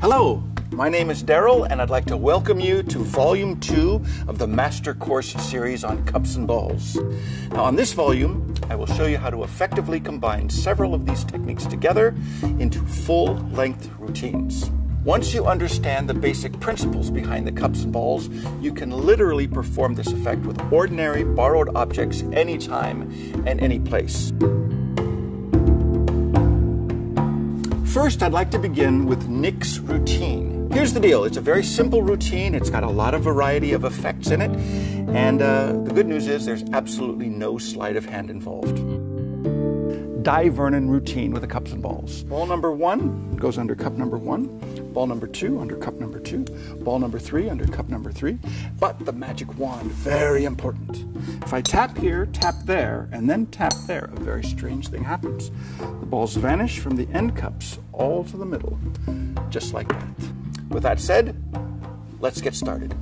Hello, my name is Daryl, and I'd like to welcome you to Volume 2 of the Master Course series on cups and balls. Now, on this volume, I will show you how to effectively combine several of these techniques together into full length routines. Once you understand the basic principles behind the cups and balls, you can literally perform this effect with ordinary borrowed objects anytime and any place. First, I'd like to begin with Nick's routine. Here's the deal. It's a very simple routine. It's got a lot of variety of effects in it. And uh, the good news is there's absolutely no sleight of hand involved. Dai Vernon routine with the cups and balls. Ball number one goes under cup number one. Ball number two under cup number two. Ball number three under cup number three. But the magic wand, very important. If I tap here, tap there, and then tap there, a very strange thing happens. The balls vanish from the end cups all to the middle, just like that. With that said, let's get started.